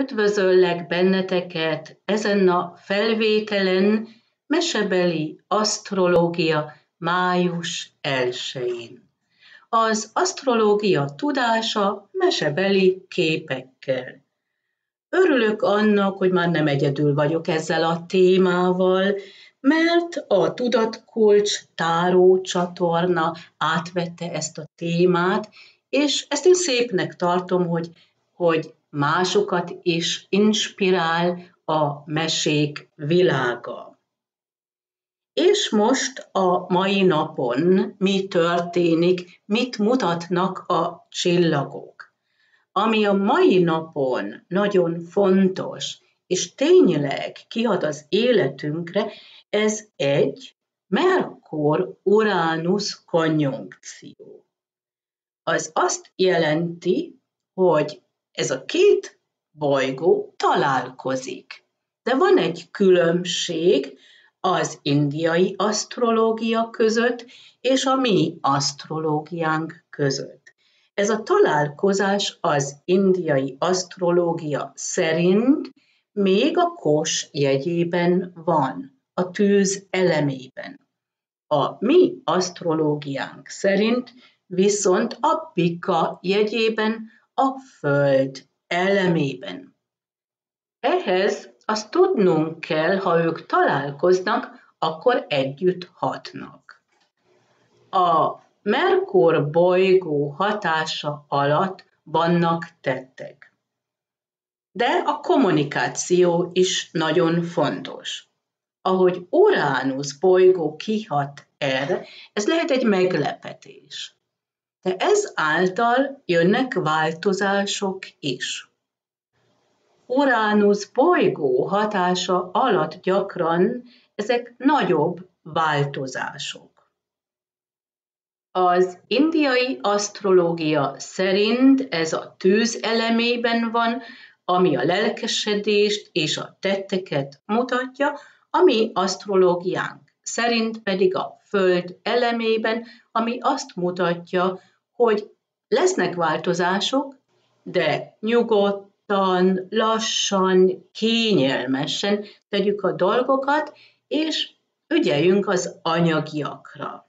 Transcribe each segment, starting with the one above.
Üdvözöllek benneteket ezen a felvételen mesebeli asztrológia május 1-én. Az asztrológia tudása mesebeli képekkel. Örülök annak, hogy már nem egyedül vagyok ezzel a témával, mert a Tudatkulcs táró csatorna átvette ezt a témát, és ezt én szépnek tartom, hogy, hogy másokat is inspirál a mesék világa. És most a mai napon mi történik, mit mutatnak a csillagok. Ami a mai napon nagyon fontos, és tényleg kihat az életünkre, ez egy Merkur-Uranus konjunkció. Az azt jelenti, hogy ez a két bolygó találkozik. De van egy különbség az indiai asztrológia között és a mi asztrológiánk között. Ez a találkozás az indiai asztrológia szerint még a kos jegyében van, a tűz elemében. A mi asztrológiánk szerint viszont a pika jegyében a Föld elemében. Ehhez azt tudnunk kell, ha ők találkoznak, akkor együtt hatnak. A Merkur bolygó hatása alatt vannak tettek. De a kommunikáció is nagyon fontos. Ahogy Uránusz bolygó kihat erre, ez lehet egy meglepetés de ez által jönnek változások is. Uránusz bolygó hatása alatt gyakran ezek nagyobb változások. Az indiai asztrológia szerint ez a tűz elemében van, ami a lelkesedést és a tetteket mutatja, ami asztrológiánk szerint pedig a föld elemében, ami azt mutatja, hogy lesznek változások, de nyugodtan, lassan, kényelmesen tegyük a dolgokat, és ügyeljünk az anyagiakra.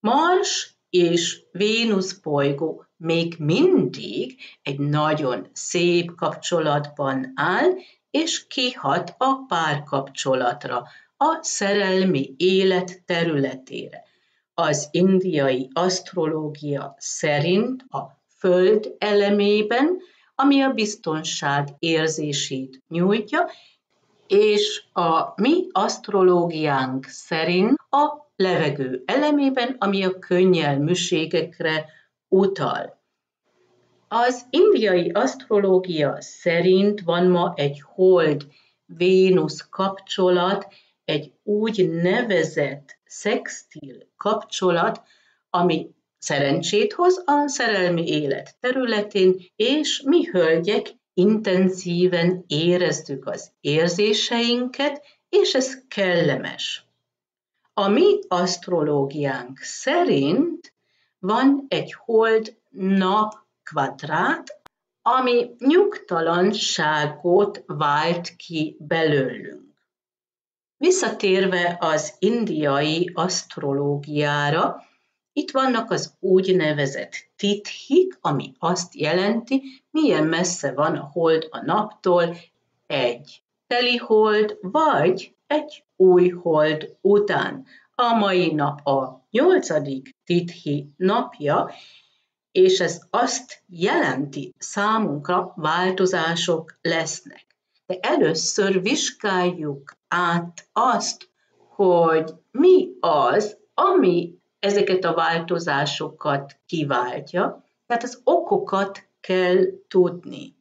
Mars és Vénusz bolygó még mindig egy nagyon szép kapcsolatban áll, és kihat a párkapcsolatra, a szerelmi élet területére. Az indiai asztrológia szerint a Föld elemében, ami a biztonság érzését nyújtja, és a mi asztrológiánk szerint a levegő elemében, ami a könnyelműségekre utal. Az indiai asztrológia szerint van ma egy hold-Vénusz kapcsolat, egy úgy nevezett szextil kapcsolat, ami szerencsét hoz a szerelmi élet területén, és mi hölgyek intenzíven érezzük az érzéseinket, és ez kellemes. A mi asztrológiánk szerint van egy hold-nap kvadrát, ami nyugtalanságot vált ki belőlünk. Visszatérve az indiai asztrológiára, itt vannak az úgynevezett tithik, ami azt jelenti, milyen messze van a hold a naptól, egy teli hold, vagy egy új hold után. A mai nap a nyolcadik tithi napja, és ez azt jelenti számunkra, változások lesznek. De először vizsgáljuk át azt, hogy mi az, ami ezeket a változásokat kiváltja, tehát az okokat kell tudni.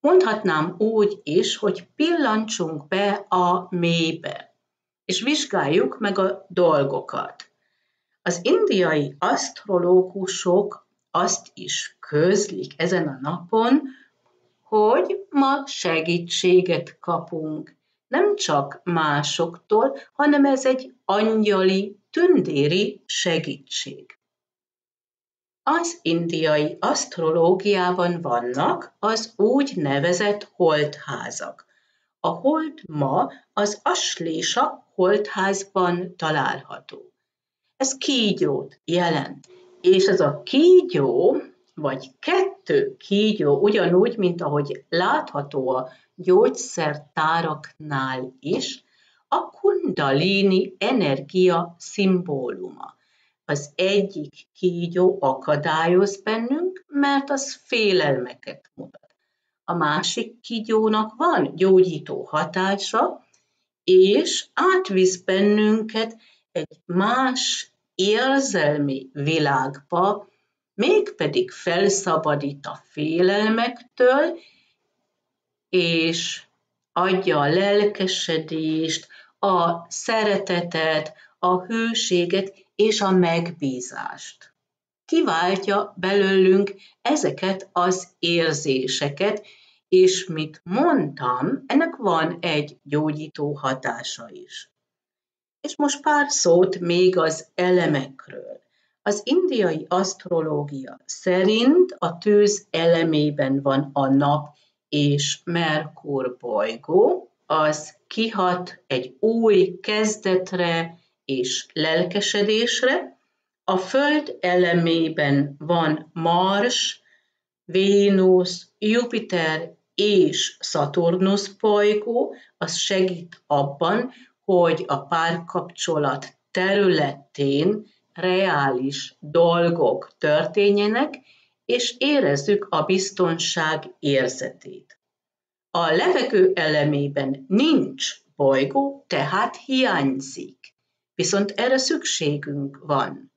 Mondhatnám úgy is, hogy pillancsunk be a mélybe, és vizsgáljuk meg a dolgokat. Az indiai asztrológusok azt is közlik ezen a napon, hogy ma segítséget kapunk nem csak másoktól, hanem ez egy angyali, tündéri segítség. Az indiai asztrológiában vannak az úgy nevezett holdházak. A hold ma az Aslésa holdházban található. Ez kígyót jelent. És ez a kígyó, vagy kettő kígyó, ugyanúgy, mint ahogy látható a gyógyszertáraknál is, a kundalini energia szimbóluma. Az egyik kígyó akadályoz bennünk, mert az félelmeket mutat. A másik kígyónak van gyógyító hatása, és átvisz bennünket egy más érzelmi világba, mégpedig felszabadít a félelmektől, és adja a lelkesedést, a szeretetet, a hőséget és a megbízást. Kiváltja belőlünk ezeket az érzéseket, és mit mondtam, ennek van egy gyógyító hatása is. És most pár szót még az elemekről. Az indiai asztrológia szerint a tűz elemében van a nap és Merkur bolygó, az kihat egy új kezdetre és lelkesedésre. A Föld elemében van Mars, Vénusz, Jupiter és Szaturnusz bolygó, az segít abban, hogy a párkapcsolat területén reális dolgok történjenek, és érezzük a biztonság érzetét. A levegő elemében nincs bolygó, tehát hiányzik. Viszont erre szükségünk van,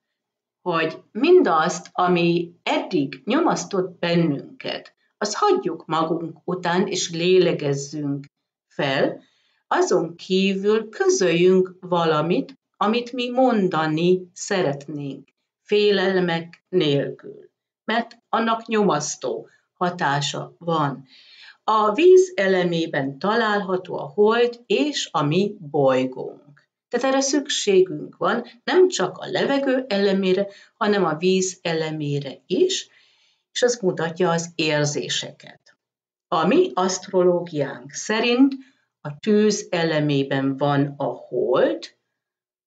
hogy mindazt, ami eddig nyomasztott bennünket, azt hagyjuk magunk után, és lélegezzünk fel, azon kívül közöljünk valamit, amit mi mondani szeretnénk, félelmek nélkül, mert annak nyomasztó hatása van. A víz elemében található a hold és a mi bolygónk. Tehát erre szükségünk van, nem csak a levegő elemére, hanem a víz elemére is, és az mutatja az érzéseket. A mi asztrológiánk szerint a tűz elemében van a hold,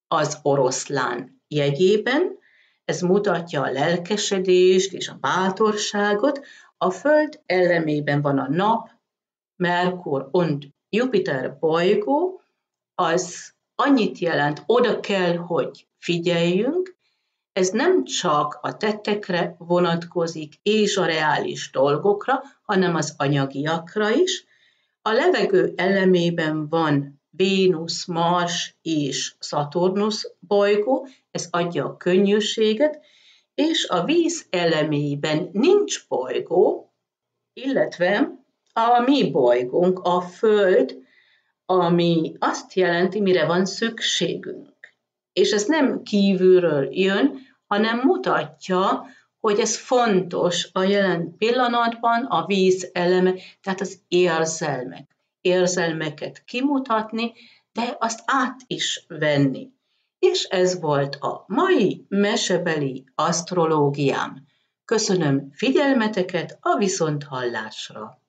az oroszlán jegyében, ez mutatja a lelkesedést és a bátorságot, a Föld elemében van a nap, Merkur und Jupiter bolygó, az annyit jelent, oda kell, hogy figyeljünk, ez nem csak a tettekre vonatkozik és a reális dolgokra, hanem az anyagiakra is. A levegő elemében van Vénusz, Mars és Szaturnusz bolygó, ez adja a könnyűséget, és a víz elemében nincs bolygó, illetve a mi bolygónk, a Föld, ami azt jelenti, mire van szükségünk. És ez nem kívülről jön, hanem mutatja, hogy ez fontos a jelen pillanatban, a víz eleme, tehát az érzelmek. Érzelmeket kimutatni, de azt át is venni. És ez volt a mai mesebeli asztrológiám. Köszönöm figyelmeteket a viszonthallásra!